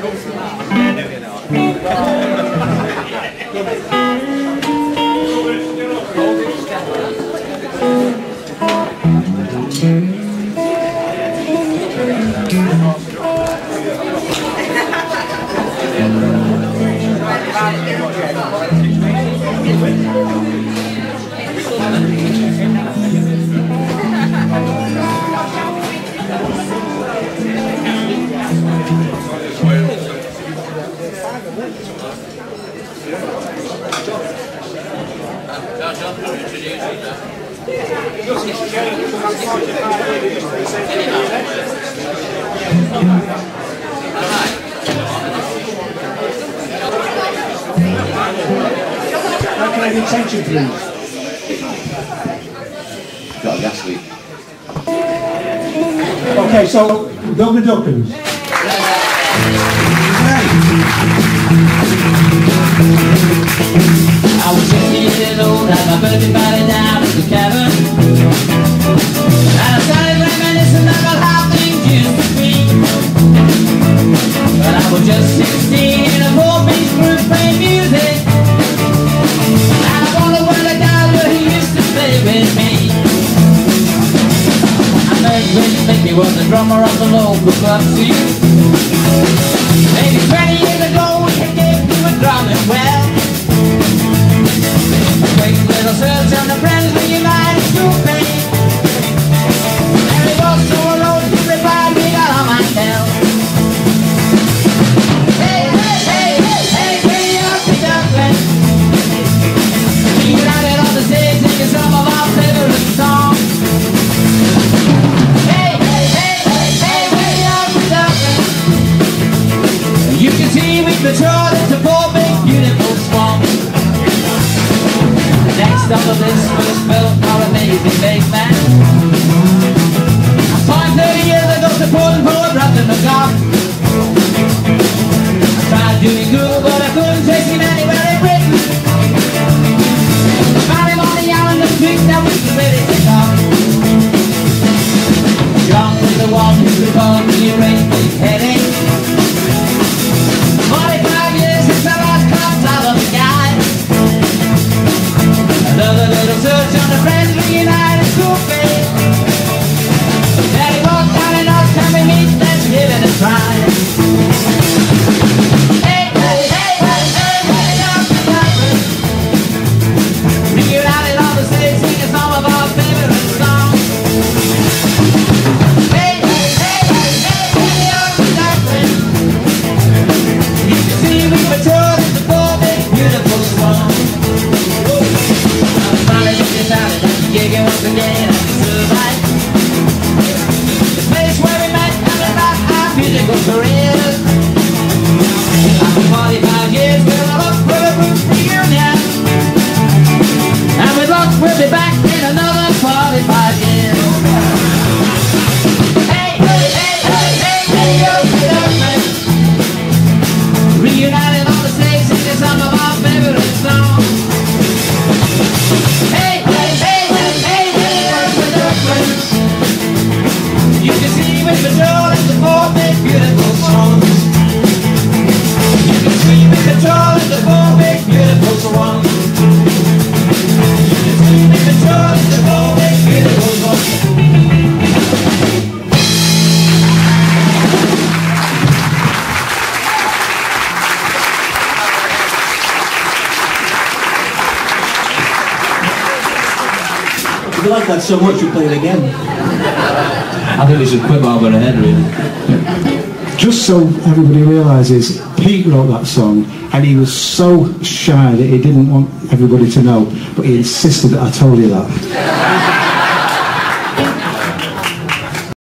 How can attention, please? Got a gas leak. Okay, so Ugly Ducklings. I was 16 years old, my birthday party down at the. And I started reminiscing about how things used to be. But I was just 16 in a four-piece group music. And I where the guy where he used to play with me. I met Rich Mickey was the drummer of the local club scene. Next up was built. I signed 30 years ago supporting tried doing good, but I couldn't him anywhere in Britain. Found him on the island of. You like that so much, you play it again. I think we should quit while we're ahead, really. Just so everybody realises, Pete wrote that song and he was so shy that he didn't want everybody to know, but he insisted that I told you that.